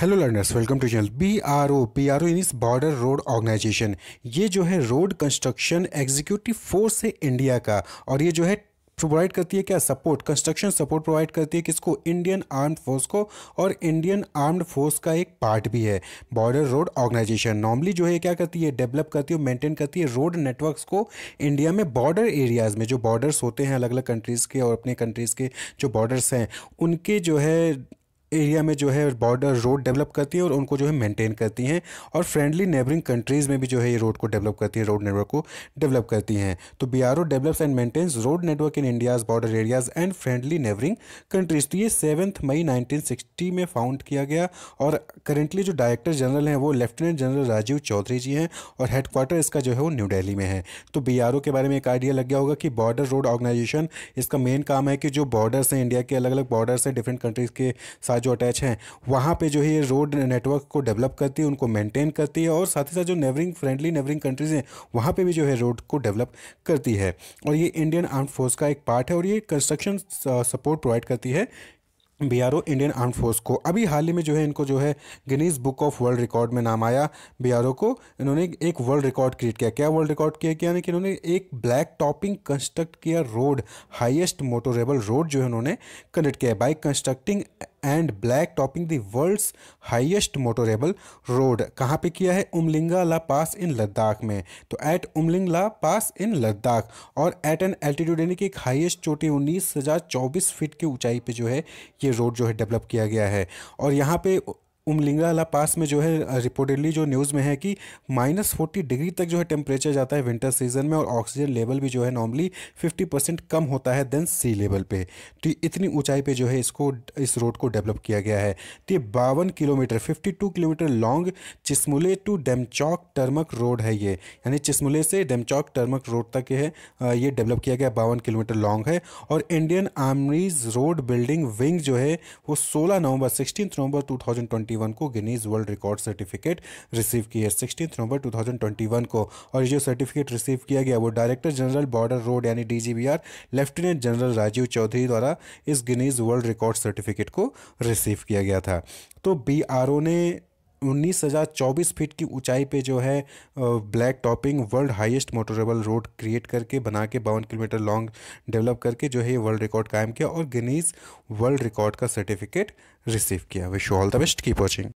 Hello learners welcome to channel B R O P R O in border road organisation ये जो है road construction executive force है India का। और ये जो है प्रोवाइड करती है क्या? सपोर्ट कंस्ट्रक्शन सपोर्ट प्रोवाइड करती है किसको? इंडियन आर्म्ड फोर्स को। और इंडियन आर्म्ड फोर्स का एक पार्ट भी है बॉर्डर रोड ऑर्गेनाइजेशन नॉर्मली जो है क्या करती है? डेवलप करती है मेंटेन करती है रोड नेटवर्क्स को इंडिया में बॉर्डर एरियाज़ में। जो बॉर्डर्स होते हैं अलग अलग कंट्रीज़ के और अपने कंट्रीज़ के जो बॉर्डर्स हैं, उनके जो है एरिया में जो है बॉर्डर रोड डेवलप करती है और उनको जो है मेंटेन करती हैं और फ्रेंडली नेबरिंग कंट्रीज़ में भी जो है ये रोड को डेवलप करती है रोड नेटवर्क को डेवलप करती हैं। तो B R O develops and maintains road network in India's border areas and friendly neighbouring countries तो ये सेवन्थ मई नाइनटीन सिक्सटी में फाउंड किया गया और करेंटली जो डायरेक्टर जनरल हैं वो लेफ्टिनेंट जनरल राजीव चौधरी जी हैं और हेडक्वार्टर इसका जो है वो न्यू दिल्ली में है। तो बी आर ओ के बारे में एक आइडिया लग गया होगा कि बॉर्डर रोड ऑर्गेनाइजेशन इसका मेन काम है कि जो बॉर्डर्स हैं इंडिया के अलग अलग बॉर्डर्स हैं डिफरेंट कंट्रीज़ के साथ जो अटैच हैं, वहाँ पे जो है ये रोड नेटवर्क को डेवलप करती है, उनको मेंटेन करती है और साथ ही साथ जो नेवरिंग फ्रेंडली नेवरिंग कंट्रीज़ हैं, वहाँ पे भी जो है रोड को डेवलप करती है। और ये इंडियन आर्म फोर्स का एक पार्ट है और ये कंस्ट्रक्शन सपोर्ट प्रोवाइड करती है B R O Indian arm force को। अभी हाल ही में जो है इनको जो है Guinness book of world record में नाम आया बी आर ओ को। इन्होंने एक वर्ल्ड रिकॉर्ड क्रिएट किया। क्या वर्ल्ड रिकॉर्ड किया? कि यानी कि इन्होंने एक ब्लैक टॉपिंग कंस्ट्रक्ट किया रोड हाईएस्ट मोटोरेबल रोड जो है उन्होंने कनेक्ट किया by constructing and black topping the world's highest motorable road. कहाँ पे किया है? उमलिंगा ला पास इन लद्दाख में। तो at Umling La pass in Ladakh. और एट एन एल्टीट्यूड यानी कि एक हाईएस्ट चोटी उन्नीस हज़ार चौबीस फीट की ऊंचाई पे जो है, ये रोड जो है डेवलप किया गया है। और यहाँ पे उमलिंगा पास में जो है रिपोर्टेडली जो न्यूज़ में है कि माइनस फोर्टी डिग्री तक जो है टेम्परेचर जाता है विंटर सीज़न में और ऑक्सीजन लेवल भी जो है नॉर्मली फिफ्टी परसेंट कम होता है देन सी लेवल पे। तो इतनी ऊंचाई पे जो है इसको, इस रोड को डेवलप किया गया है। तो ये बावन kilometre, fifty two kilometre long Chisumle to Demchok tarmac road है ये। यानी चिस्मुले से डेमचौक टर्मक रोड तक है ये डेवलप किया गया, बावन किलोमीटर लॉन्ग है। और Indian army's road building wing जो है, वो सोलह नवंबर, sixteen November, two thousand twenty one को Guinness world record certificate receive किया सिक्सटीन नवंबर 2021 को और जो सर्टिफिकेट रिसीव किया गया, वो डायरेक्टर जनरल बॉर्डर रोड यानी DGBR lieutenant general Rajiv Chaudhary द्वारा इस गिनीज वर्ल्ड रिकॉर्ड सर्टिफिकेट को रिसीव किया गया था। तो बीआरओ ने उन्नीस हज़ार चौबीस फीट की ऊंचाई पे जो है black topping world highest motorable road create करके बना के बावन किलोमीटर लॉन्ग डेवलप करके जो है वर्ल्ड रिकॉर्ड कायम किया और गिनीज वर्ल्ड रिकॉर्ड का सर्टिफिकेट रिसीव किया। Wish all the best. Keep watching.